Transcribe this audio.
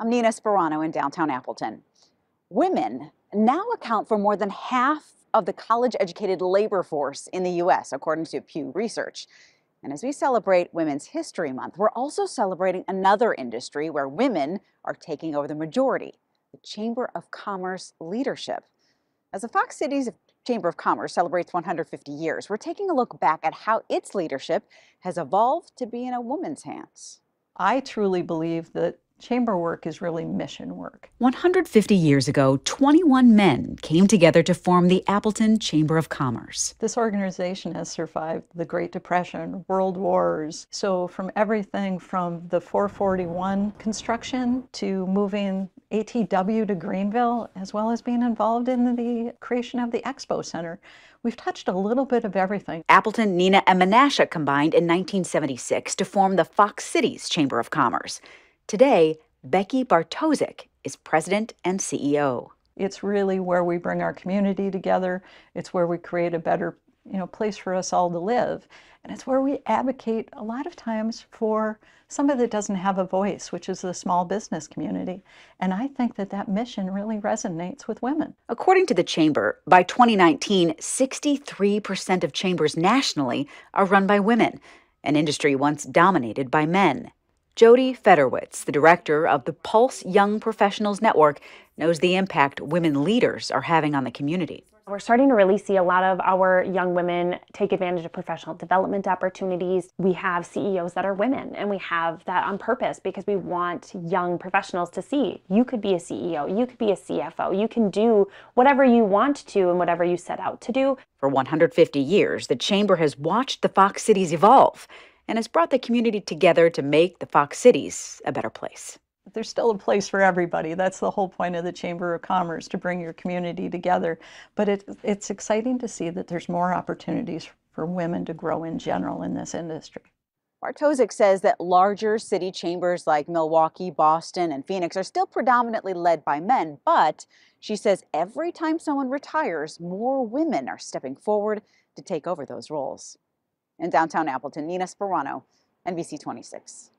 I'm Nina Sperano in downtown Appleton. Women now account for more than half of the college educated labor force in the U.S., according to Pew Research. And as we celebrate Women's History Month, we're also celebrating another industry where women are taking over the majority the Chamber of Commerce leadership. As the Fox Cities Chamber of Commerce celebrates 150 years, we're taking a look back at how its leadership has evolved to be in a woman's hands. I truly believe that chamber work is really mission work. 150 years ago, 21 men came together to form the Appleton Chamber of Commerce. This organization has survived the Great Depression, World Wars. So, from everything from the 441 construction to moving ATW to Greenville, as well as being involved in the creation of the Expo Center. We've touched a little bit of everything. Appleton, Neenah, and Menasha combined in 1976 to form the Fox Cities Chamber of Commerce. Today, Becky Bartosik is president and CEO. It's really where we bring our community together. It's where we create a better you know, place for us all to live. And it's where we advocate a lot of times for somebody that doesn't have a voice, which is the small business community. And I think that that mission really resonates with women. According to the Chamber, by 2019, 63% of chambers nationally are run by women, an industry once dominated by men. Jody Federwitz, the director of the Pulse Young Professionals Network, knows the impact women leaders are having on the community. We're starting to really see a lot of our young women take advantage of professional development opportunities. We have CEOs that are women, and we have that on purpose because we want young professionals to see you could be a CEO, you could be a CFO, you can do whatever you want to and whatever you set out to do. For 150 years, the Chamber has watched the Fox cities evolve and has brought the community together to make the Fox Cities a better place. There's still a place for everybody. That's the whole point of the Chamber of Commerce, to bring your community together. But it, it's exciting to see that there's more opportunities for women to grow in general in this industry. Bartosik says that larger city chambers like Milwaukee, Boston, and Phoenix are still predominantly led by men, but she says every time someone retires, more women are stepping forward to take over those roles. In downtown Appleton, Nina Sperano, NBC 26.